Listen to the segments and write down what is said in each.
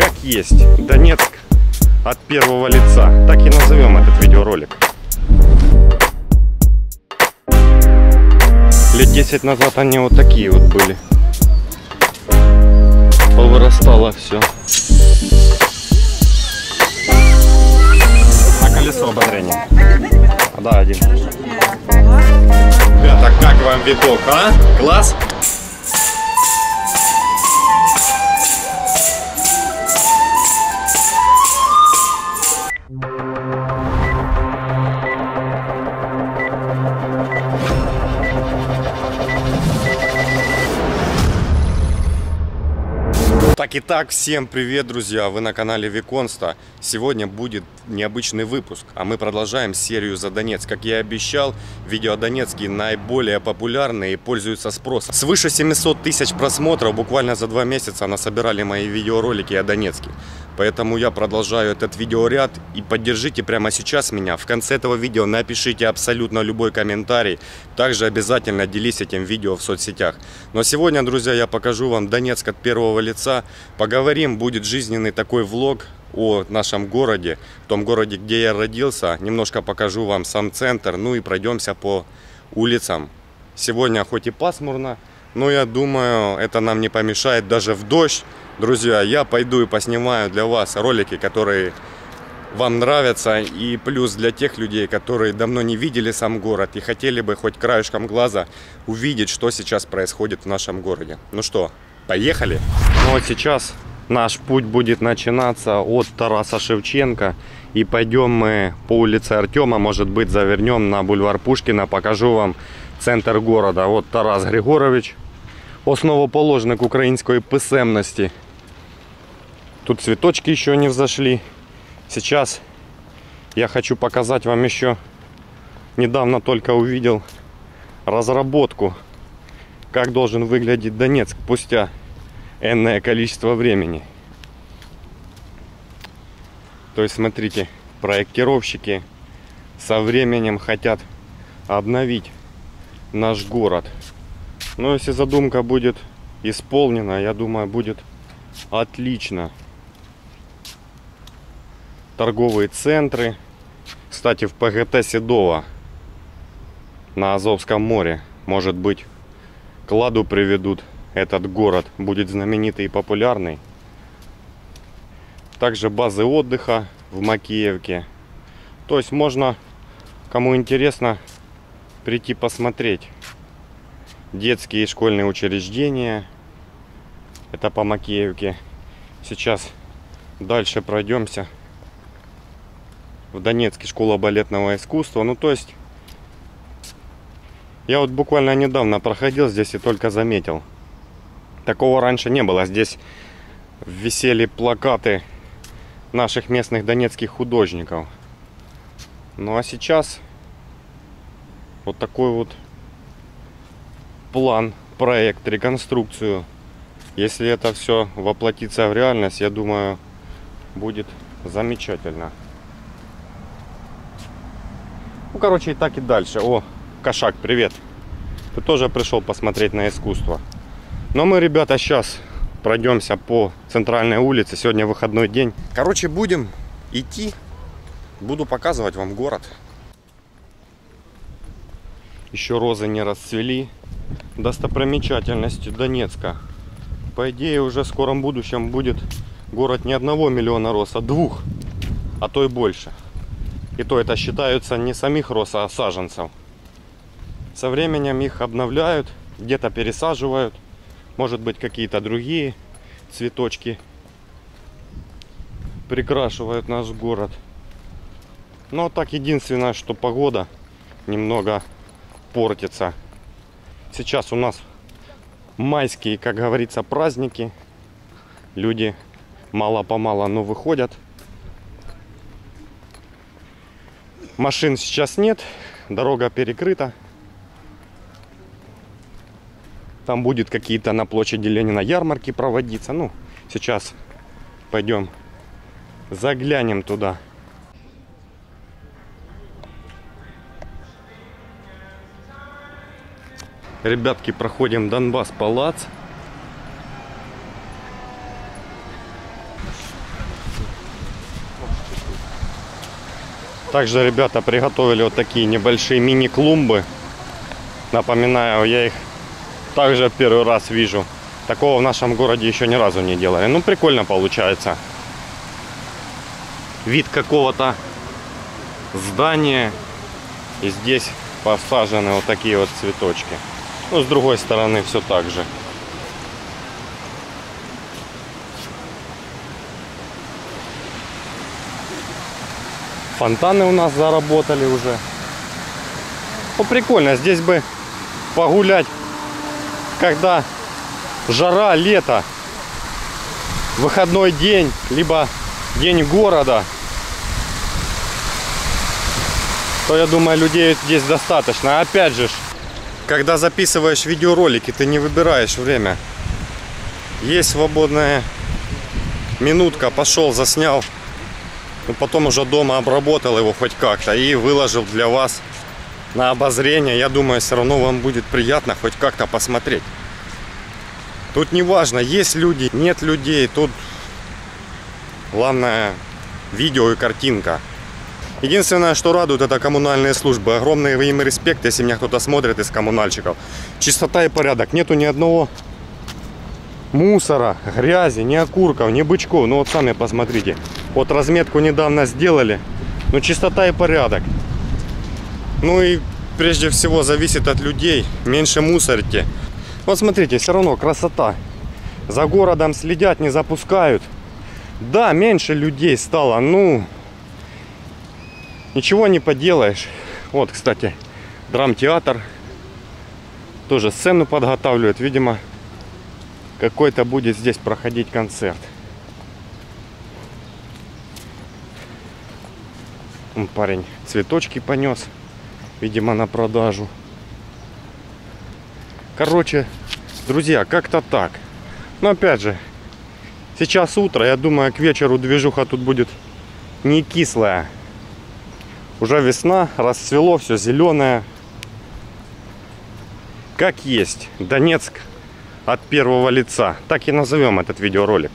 как есть. Донецк от первого лица. Так и назовем этот видеоролик. Лет 10 назад они вот такие вот были. Повырастало все. А колесо обозрения? Да, один. Ребята, как вам видок, а? Класс? Так и так, всем привет, друзья! Вы на канале Виконста. Сегодня будет необычный выпуск, а мы продолжаем серию за Донецк. Как я и обещал, видео о Донецке наиболее популярные и пользуются спросом. Свыше 700 тысяч просмотров буквально за два месяца насобирали мои видеоролики о Донецке. Поэтому я продолжаю этот видеоряд и поддержите прямо сейчас меня. В конце этого видео напишите абсолютно любой комментарий. Также обязательно делись этим видео в соцсетях. Но сегодня, друзья, я покажу вам Донецк от первого лица. Поговорим, будет жизненный такой влог о нашем городе, том городе, где я родился. Немножко покажу вам сам центр, ну и пройдемся по улицам. Сегодня хоть и пасмурно, но я думаю, это нам не помешает даже в дождь. Друзья, я пойду и поснимаю для вас ролики, которые вам нравятся. И плюс для тех людей, которые давно не видели сам город и хотели бы хоть краешком глаза увидеть, что сейчас происходит в нашем городе. Ну что, поехали? Ну вот сейчас наш путь будет начинаться от Тараса Шевченко. И пойдем мы по улице Артема, может быть, завернем на бульвар Пушкина. Покажу вам центр города. Вот Тарас Григорович, основоположник української писемності. Тут цветочки еще не взошли. Сейчас я хочу показать вам еще, недавно только увидел разработку, как должен выглядеть Донецк спустя энное количество времени. То есть, смотрите, проектировщики со временем хотят обновить наш город. но если задумка будет исполнена, я думаю, будет отлично. Торговые центры. Кстати, в ПГТ Седова на Азовском море, может быть, к ладу приведут этот город. Будет знаменитый и популярный. Также базы отдыха в Макеевке. То есть можно, кому интересно, прийти посмотреть. Детские и школьные учреждения. Это по Макеевке. Сейчас дальше пройдемся. В Донецке школа балетного искусства. Ну, то есть, я вот буквально недавно проходил здесь и только заметил. Такого раньше не было. Здесь висели плакаты наших местных донецких художников. Ну а сейчас вот такой вот план, проект, реконструкцию. Если это все воплотится в реальность, я думаю, будет замечательно. Ну, короче, и так и дальше. О, Кошак, привет. Ты тоже пришел посмотреть на искусство. Но мы, ребята, сейчас пройдемся по центральной улице. Сегодня выходной день. Короче, будем идти. Буду показывать вам город. Еще розы не расцвели. Достопримечательностью Донецка. По идее, уже в скором будущем будет город не одного миллиона роз, а двух, а то и больше. И то это считаются не самих роз, а саженцев. Со временем их обновляют, где-то пересаживают. Может быть какие-то другие цветочки прикрашивают наш город. Но так единственное, что погода немного портится. Сейчас у нас майские, как говорится, праздники. Люди мало-помало, но выходят. Машин сейчас нет, дорога перекрыта. Там будет какие-то на площади Ленина ярмарки проводиться. Ну, сейчас пойдем заглянем туда. Ребятки, проходим Донбасс палац. Также ребята приготовили вот такие небольшие мини-клумбы. Напоминаю, я их также первый раз вижу. Такого в нашем городе еще ни разу не делали. Ну, прикольно получается. Вид какого-то здания. И здесь посажены вот такие вот цветочки. Ну, с другой стороны все так же. Фонтаны у нас заработали уже. Ну, прикольно. Здесь бы погулять, когда жара, лето, выходной день, либо день города, то я думаю, людей здесь достаточно. Опять же, когда записываешь видеоролики, ты не выбираешь время. Есть свободная минутка, пошел, заснял. Но потом уже дома обработал его хоть как-то и выложил для вас на обозрение. Я думаю, все равно вам будет приятно хоть как-то посмотреть. Тут не важно, есть люди, нет людей. Тут главное видео и картинка. Единственное, что радует, это коммунальные службы. Огромный им респект, если меня кто-то смотрит из коммунальщиков. Чистота и порядок. Нету ни одного мусора, грязи, ни окурков, ни бычков. Ну вот сами посмотрите. Вот разметку недавно сделали. Ну чистота и порядок. Ну и прежде всего зависит от людей. Меньше мусорите. Вот смотрите, все равно красота. За городом следят, не запускают. Да, меньше людей стало. Ну, ничего не поделаешь. Вот, кстати, драмтеатр. Тоже сцену подготавливают. Видимо, какой-то будет здесь проходить концерт. Парень цветочки понес. Видимо, на продажу. Короче, друзья, как-то так. Но опять же, сейчас утро. Я думаю, к вечеру движуха тут будет не кислая. Уже весна, расцвело, все зеленое. Как есть. Донецк от первого лица. Так и назовем этот видеоролик.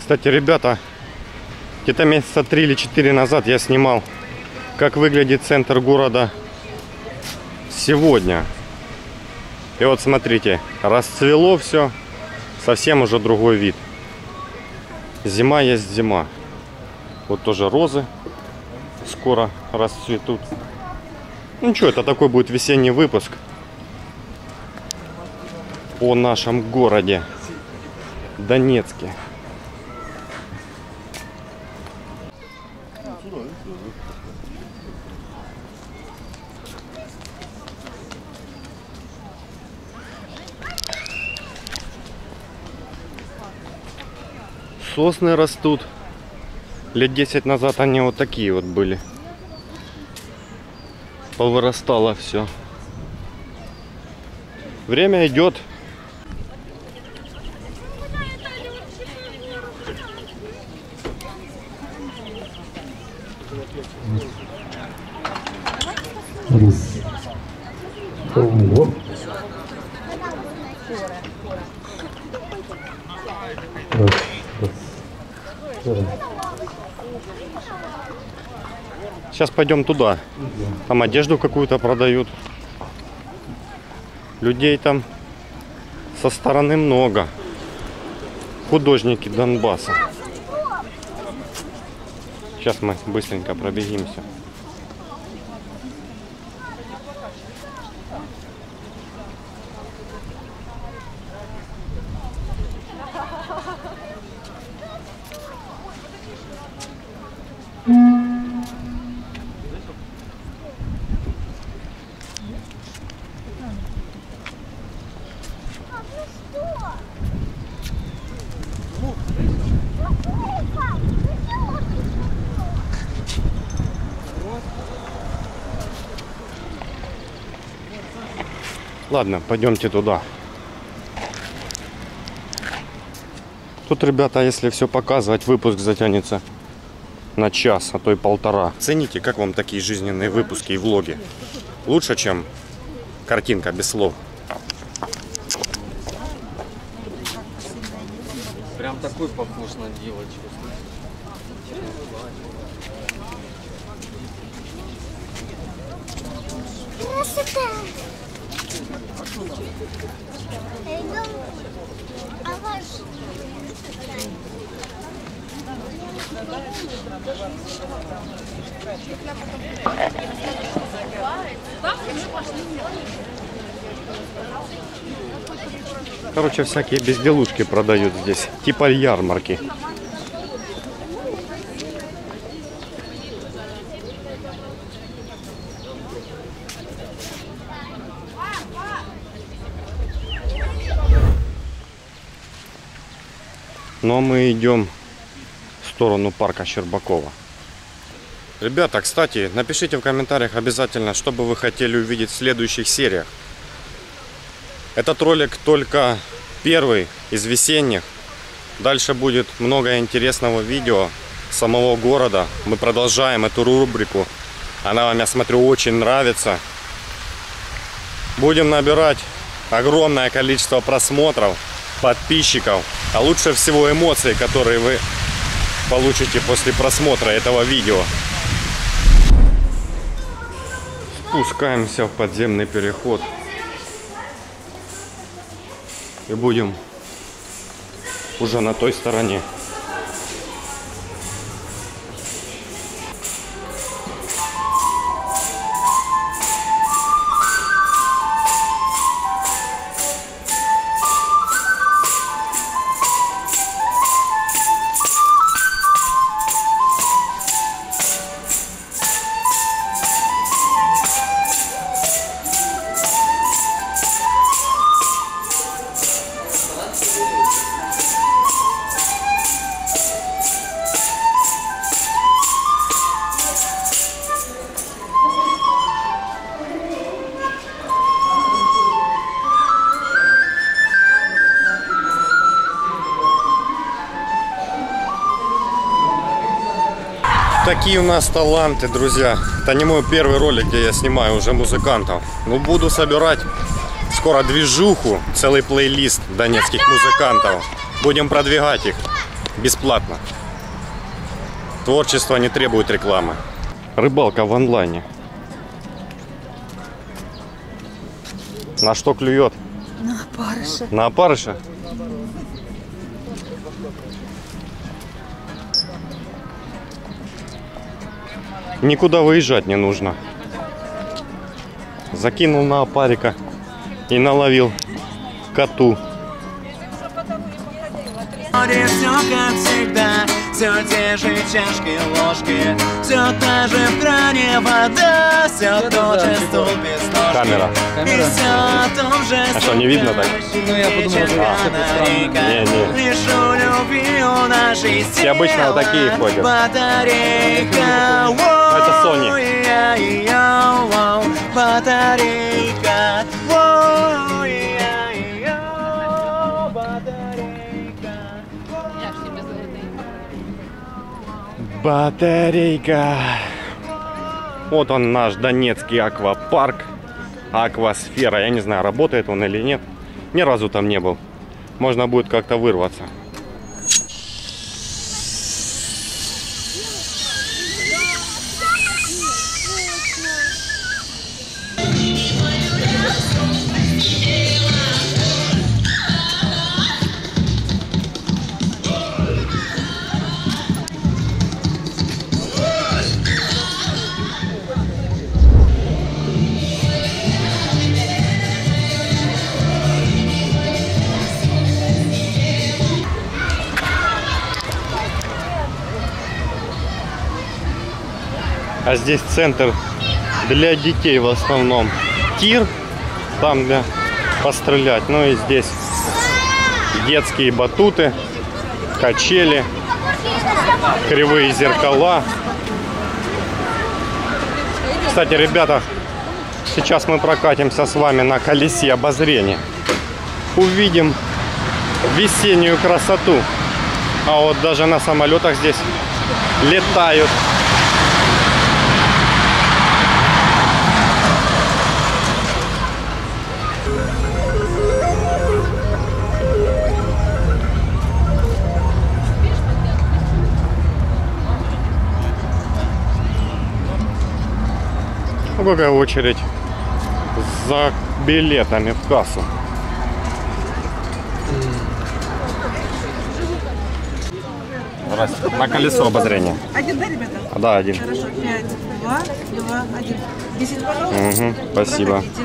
Кстати, ребята, где-то месяца три или четыре назад я снимал, как выглядит центр города сегодня. И вот смотрите, расцвело все, совсем уже другой вид. Зима есть зима. Вот тоже розы скоро расцветут. Ну что, это такой будет весенний выпуск о нашем городе Донецке. Сосны растут. Лет 10 назад они вот такие вот были. Повырастало все. Время идет. Раз. Раз. раз. Сейчас пойдем туда. Там одежду какую-то продают. Людей там со стороны много. Художники Донбасса. Сейчас мы быстренько пробегимся. Ладно, пойдемте туда. Тут, ребята, если все показывать, выпуск затянется на час, а то и полтора. Цените, как вам такие жизненные выпуски и влоги? Лучше, чем картинка без слов. Прям такой похож на девочку. Красота. А ваш? Короче, всякие безделушки продают здесь. Типа ярмарки. Но мы идем сторону парка Щербакова. Ребята, кстати, напишите в комментариях обязательно, что бы вы хотели увидеть в следующих сериях. Этот ролик только первый из весенних. Дальше будет много интересного видео самого города. Мы продолжаем эту рубрику. Она вам, я смотрю, очень нравится. Будем набирать огромное количество просмотров, подписчиков, а лучше всего эмоций, которые вы получите после просмотра этого видео. Спускаемся в подземный переход. И будем уже на той стороне. Такие у нас таланты, друзья. Это не мой первый ролик, где я снимаю уже музыкантов. Но буду собирать скоро движуху, целый плейлист донецких музыкантов. Будем продвигать их бесплатно. Творчество не требует рекламы. Рыбалка в онлайне. На что клюет? На опарыша. На опарыша? Никуда выезжать не нужно. Закинул на опарика и наловил коту. Все как всегда, все те же чашки, ложки Все та же в кране вода, все тот же стул без ножки Камера. И все о том же А что, не видно так? Ну, я подумал, что батарейка Не, не. Лишь у любви у нашей Все обычно вот такие ходят. Батарейка Это Sony. Батарейка Батарейка. Вот он наш донецкий аквапарк. Аквасфера. Я не знаю, работает он или нет. Ни разу там не был. Можно будет как-то вырваться. Здесь центр для детей в основном. Тир, там для пострелять. Ну и здесь детские батуты, качели, кривые зеркала. Кстати, ребята, сейчас мы прокатимся с вами на колесе обозрения. Увидим весеннюю красоту. А вот даже на самолетах здесь летают. Какая очередь. за билетами в кассу. Здрасте. На колесо обозрения. Один, да, ребята? Да, один. Хорошо, пять, два, два, один. Десять баллов. Мгм, спасибо. Проходите.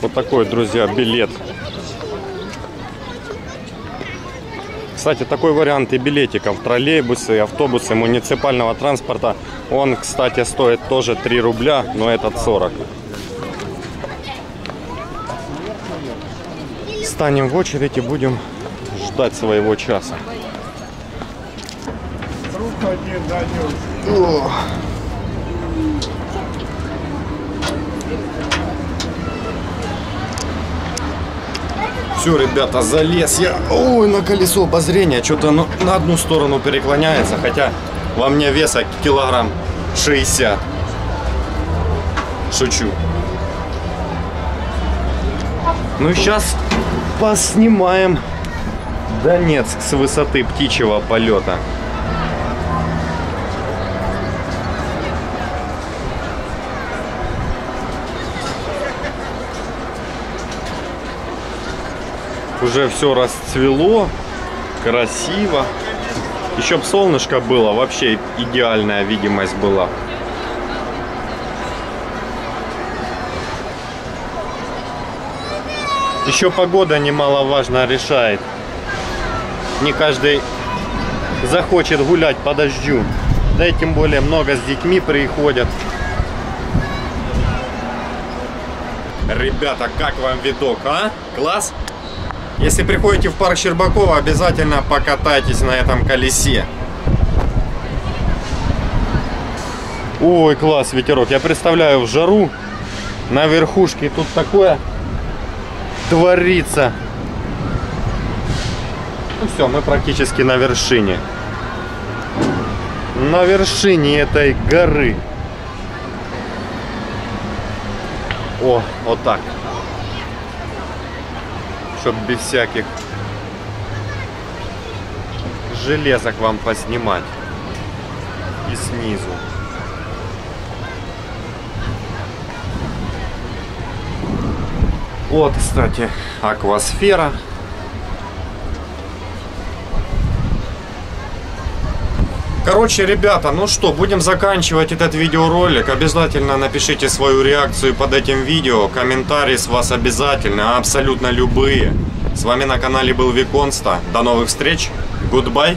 Вот такой, друзья, билет. Кстати, такой вариант и билетиков. Троллейбусы, автобусы муниципального транспорта. Он, кстати, стоит тоже 3 рубля, но этот 40. Станем в очередь и будем ждать своего часа. О. Все, ребята, залез я. Ой, на колесо обозрения. Что-то оно на одну сторону переклоняется. Хотя во мне веса килограмм 60. Шучу. Ну, сейчас поснимаем Донецк с высоты птичьего полета. Уже все расцвело, красиво. Еще б солнышко было, вообще идеальная видимость была. Еще погода немаловажно решает. Не каждый захочет гулять по дождю. Да и тем более много с детьми приходят. Ребята, как вам видок, а? Класс? Если приходите в парк Щербакова, обязательно покатайтесь на этом колесе. Ой, класс, ветерок. Я представляю в жару на верхушке тут такое творится. Ну все, мы практически на вершине. На вершине этой горы. О, вот так чтоб без всяких железок вам поснимать и снизу. Вот, кстати, аквасфера. Короче, ребята, ну что, будем заканчивать этот видеоролик. Обязательно напишите свою реакцию под этим видео. Комментарии с вас обязательно, абсолютно любые. С вами на канале был Виконста. До новых встреч. Goodbye.